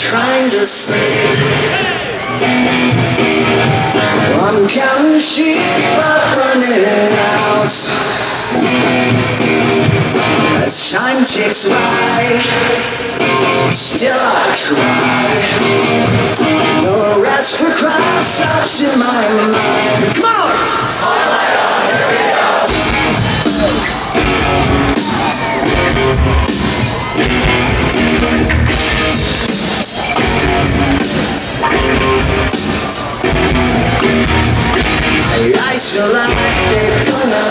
trying to sleep. I'm counting sheep, but running out. As time ticks by, still I try. No rest for cross ups in my mind. I feel like they're gonna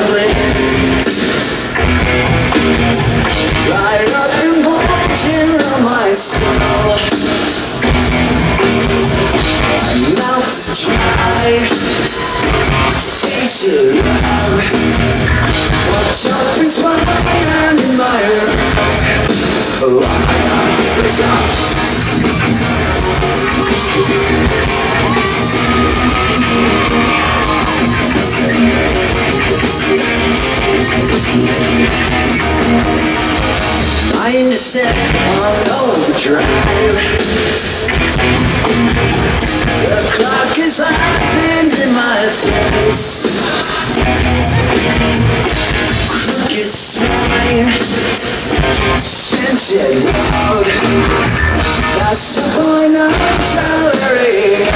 Right up and my skull My mouth is dry. Your spine in my Oh, Is set on oh, overdrive. The clock is laughing in my face. Crooked spine, scented loud. That's the point I'm tolerating.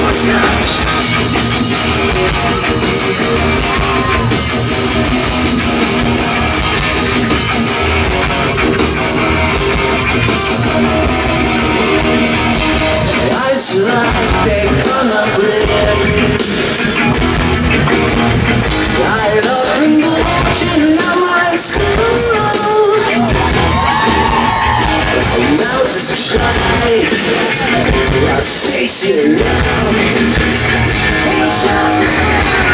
What's up? Eyes like they gonna Light up and watching now my school Mouth is dry I face it now Centuries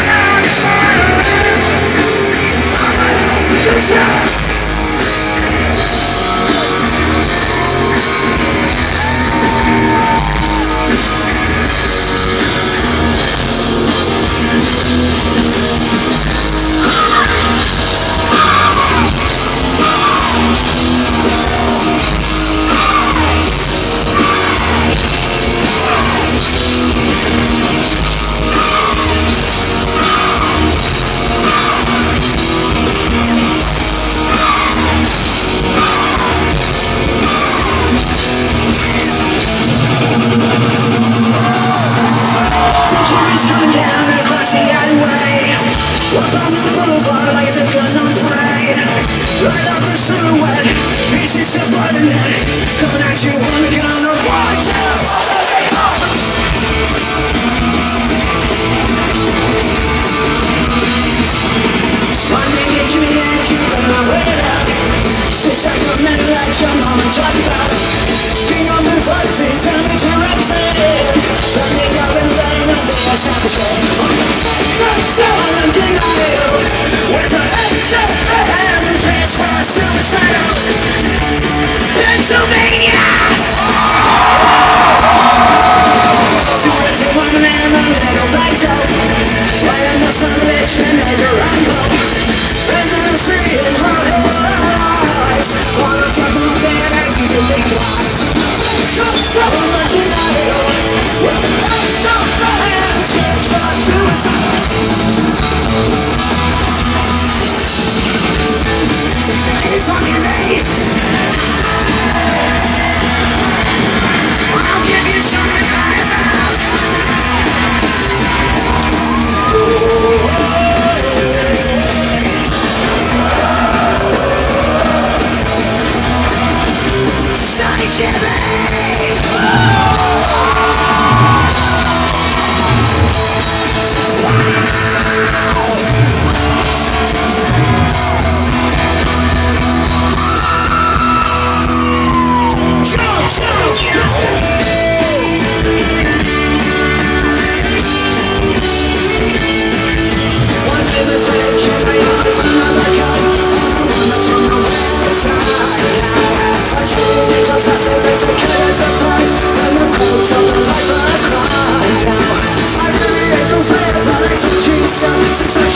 I really hate to